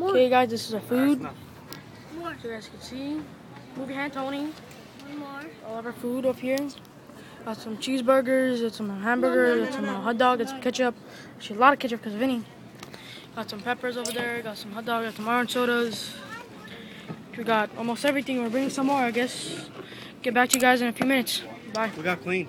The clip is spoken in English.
more. Okay, guys, this is our food. More. So you guys can see. Move your hand, Tony. One more. All of our food up here. Got some cheeseburgers, got some hamburgers, No, no, no, got some uh, hot dog, got some ketchup. Actually, a lot of ketchup because of Vinny. Got some peppers over there, got some hot dog, got some orange sodas. We got almost everything. We're bringing some more, I guess. Get back to you guys in a few minutes. Bye. We got clean.